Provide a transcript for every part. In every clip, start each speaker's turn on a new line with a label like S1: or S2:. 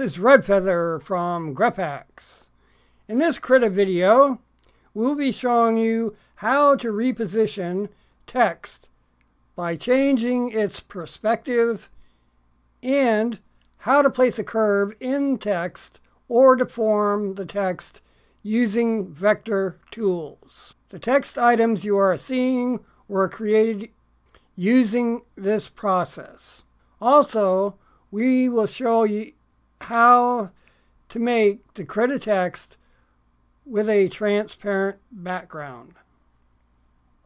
S1: This is Redfeather from Grep Haxs. In this Krita video, we'll be showing you how to reposition text by changing its perspective and how to place a curve in text or deform the text using vector tools. The text items you are seeing were created using this process. Also, we will show you how to make the Krita text with a transparent background.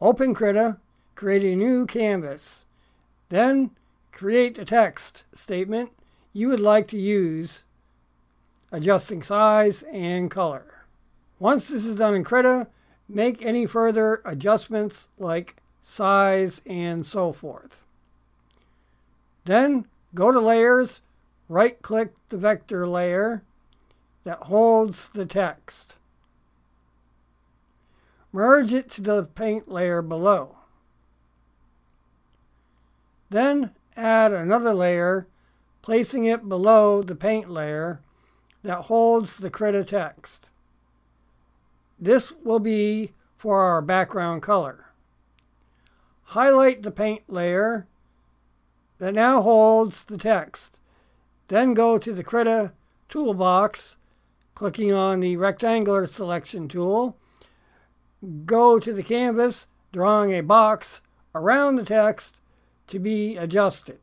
S1: Open Krita, create a new canvas. Then create the text statement you would like to use, adjusting size and color. Once this is done in Krita, make any further adjustments like size and so forth. Then go to Layers right click the vector layer that holds the text. Merge it to the paint layer below. Then add another layer, placing it below the paint layer that holds the Krita text. This will be for our background color. Highlight the paint layer that now holds the text then go to the Krita toolbox, clicking on the rectangular selection tool. Go to the canvas, drawing a box around the text to be adjusted.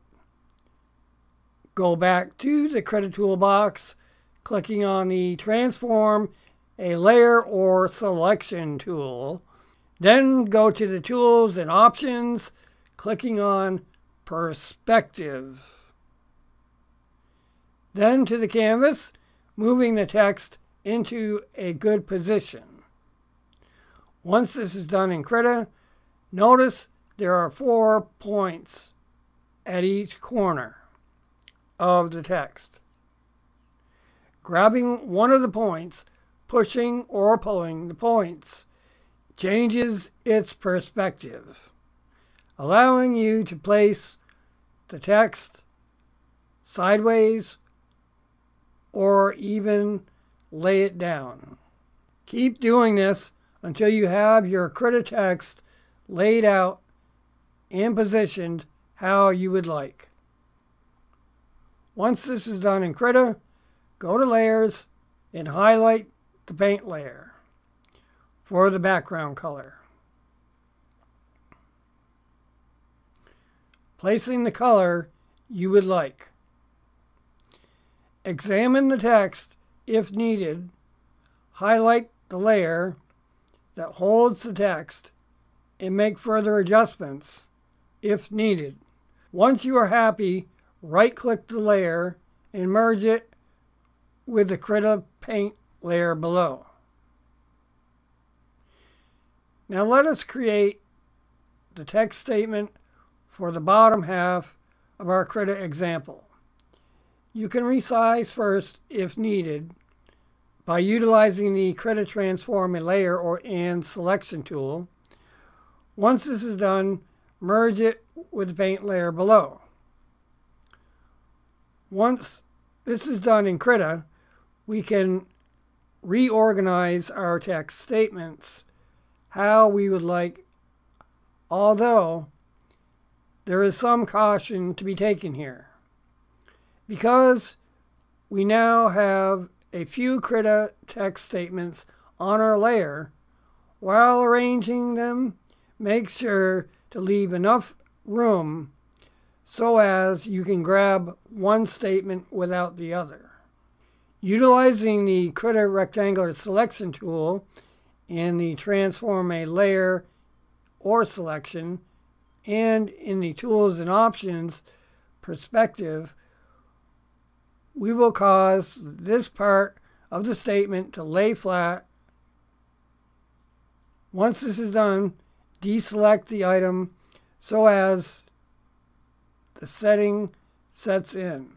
S1: Go back to the Krita toolbox, clicking on the Transform a Layer or Selection tool. Then go to the Tools and Options, clicking on Perspective. Then to the canvas, moving the text into a good position. Once this is done in Krita, notice there are four points at each corner of the text. Grabbing one of the points, pushing or pulling the points, changes its perspective, allowing you to place the text sideways or even lay it down. Keep doing this until you have your Krita text laid out and positioned how you would like. Once this is done in Krita, go to Layers and highlight the paint layer for the background color. Placing the color you would like. Examine the text if needed. Highlight the layer that holds the text and make further adjustments if needed. Once you are happy, right-click the layer and merge it with the Krita paint layer below. Now let us create the text statement for the bottom half of our Krita example. You can resize first if needed by utilizing the Krita Transform a Layer or and Selection tool. Once this is done, merge it with the paint layer below. Once this is done in Krita, we can reorganize our text statements how we would like, although there is some caution to be taken here. Because we now have a few Krita text statements on our layer, while arranging them, make sure to leave enough room so as you can grab one statement without the other. Utilizing the Krita rectangular selection tool in the transform a layer or selection and in the tools and options perspective, we will cause this part of the statement to lay flat. Once this is done, deselect the item so as the setting sets in.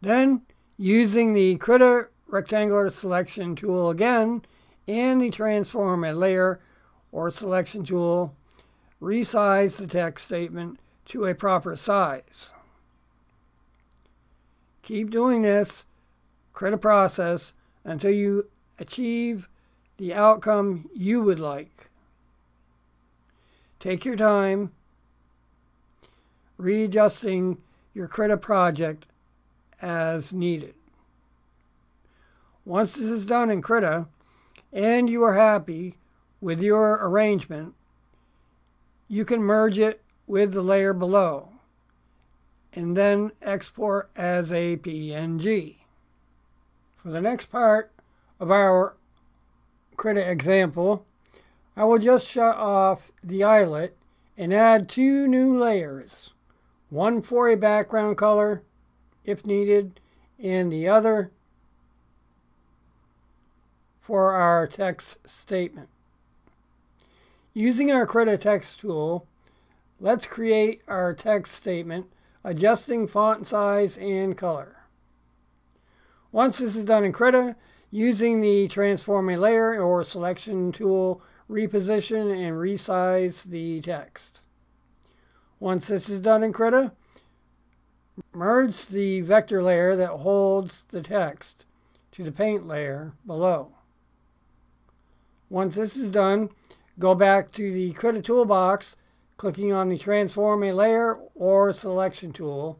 S1: Then, using the Krita rectangular selection tool again and the transform a layer or selection tool, resize the text statement to a proper size. Keep doing this Krita process until you achieve the outcome you would like. Take your time readjusting your Krita project as needed. Once this is done in Krita and you are happy with your arrangement, you can merge it with the layer below and then export as a PNG. For the next part of our Krita example, I will just shut off the eyelet and add two new layers, one for a background color if needed, and the other for our text statement. Using our Krita text tool, let's create our text statement adjusting font size and color. Once this is done in Krita, using the transform a layer or selection tool, reposition and resize the text. Once this is done in Krita, merge the vector layer that holds the text to the paint layer below. Once this is done, go back to the Krita toolbox, clicking on the Transform a Layer or Selection tool.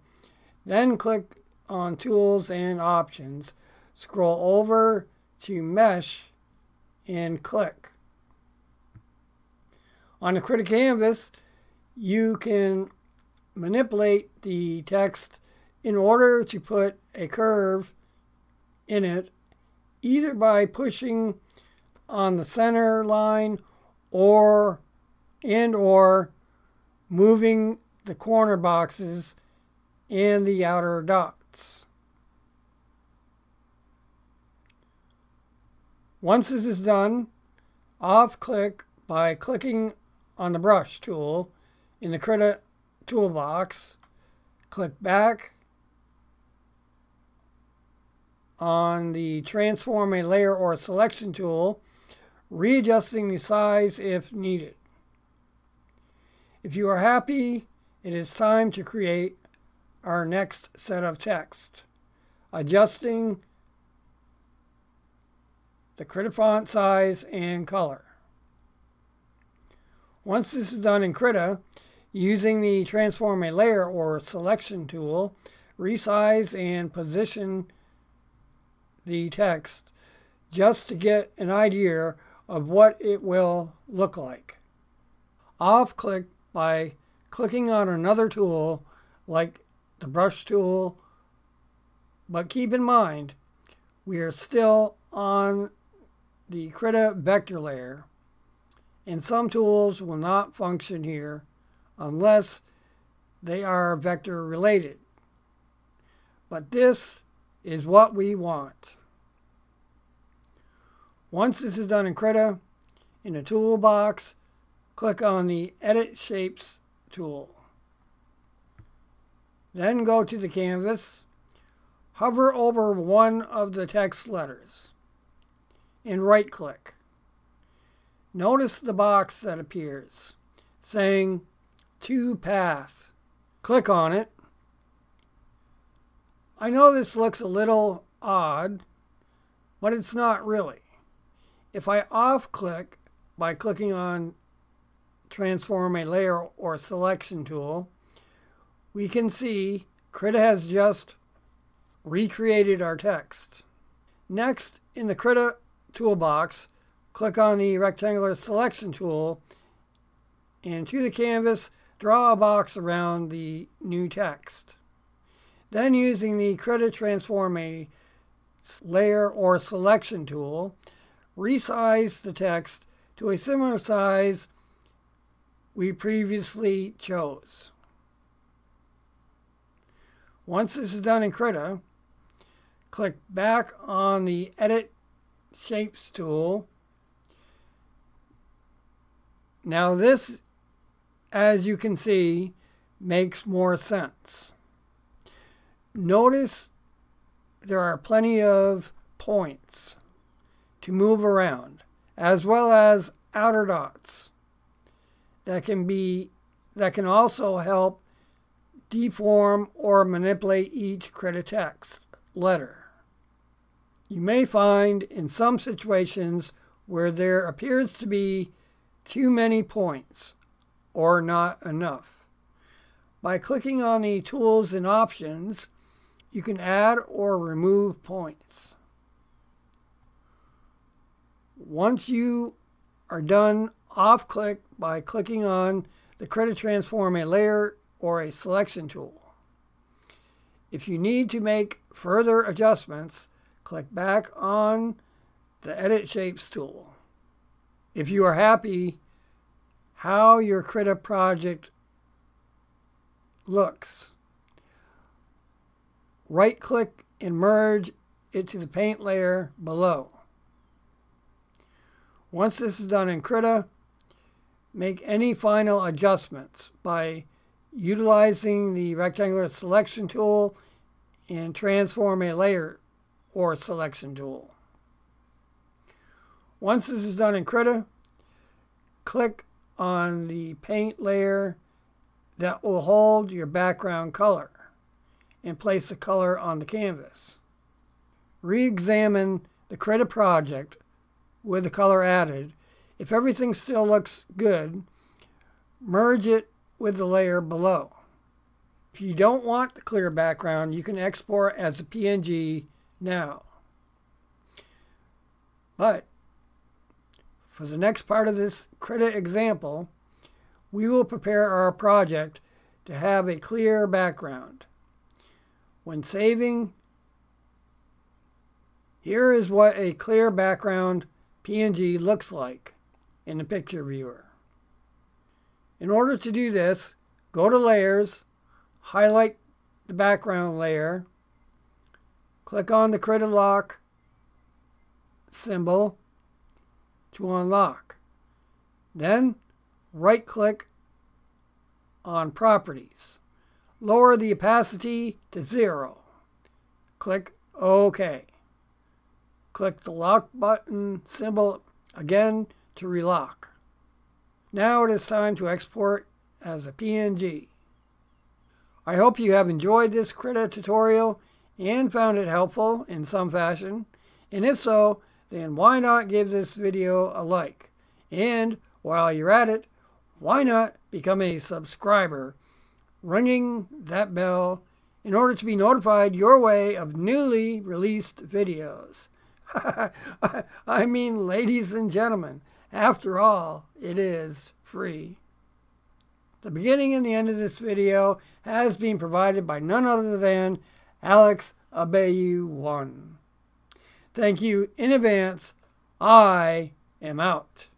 S1: Then click on Tools and Options. Scroll over to Mesh and click. On the Krita canvas, you can manipulate the text in order to put a curve in it, either by pushing on the center line or and or moving the corner boxes and the outer dots. Once this is done, off click by clicking on the brush tool in the Krita toolbox, click back on the transform a layer or selection tool, readjusting the size if needed. If you are happy, it is time to create our next set of text, adjusting the Krita font size and color. Once this is done in Krita, using the Transform a Layer or Selection tool, resize and position the text just to get an idea of what it will look like. Off click by clicking on another tool like the brush tool, but keep in mind we are still on the Krita vector layer and some tools will not function here unless they are vector related. But this is what we want. Once this is done in Krita, in the toolbox, click on the Edit Shapes tool. Then go to the canvas, hover over one of the text letters, and right click. Notice the box that appears saying To Path. Click on it. I know this looks a little odd, but it's not really. If I off click by clicking on transform a layer or selection tool, we can see Krita has just recreated our text. Next, in the Krita toolbox, click on the rectangular selection tool and to the canvas, draw a box around the new text. Then using the Krita Transform a layer or selection tool, resize the text to a similar size we previously chose. Once this is done in Krita, click back on the Edit Shapes tool. Now this, as you can see, makes more sense. Notice there are plenty of points to move around, as well as outer dots that can be that can also help deform or manipulate each Krita text letter. You may find in some situations where there appears to be too many points or not enough. By clicking on the Tools and Options, you can add or remove points. Once you are done, off-click by clicking on the Krita Transform a layer or a selection tool. If you need to make further adjustments, click back on the Edit Shapes tool. If you are happy how your Krita project looks, right-click and merge it to the paint layer below. Once this is done in Krita, make any final adjustments by utilizing the rectangular selection tool and transform a layer or selection tool. Once this is done in Krita, click on the paint layer that will hold your background color and place the color on the canvas. Re-examine the Krita project with the color added. If everything still looks good, merge it with the layer below. If you don't want the clear background, you can export as a PNG now. But for the next part of this Krita example, we will prepare our project to have a clear background. When saving, here is what a clear background PNG looks like in the picture viewer. In order to do this, go to Layers, highlight the background layer, click on the Krita Lock symbol to unlock. Then right click on Properties. Lower the opacity to zero. Click OK. Click the lock button symbol again to relock. Now it is time to export as a PNG. I hope you have enjoyed this Krita tutorial and found it helpful in some fashion. And if so, then why not give this video a like? And while you're at it, why not become a subscriber, ringing that bell in order to be notified your way of newly released videos. I mean, ladies and gentlemen, after all, it is free. The beginning and the end of this video has been provided by none other than Alex Abayu1. Thank you in advance. I am out.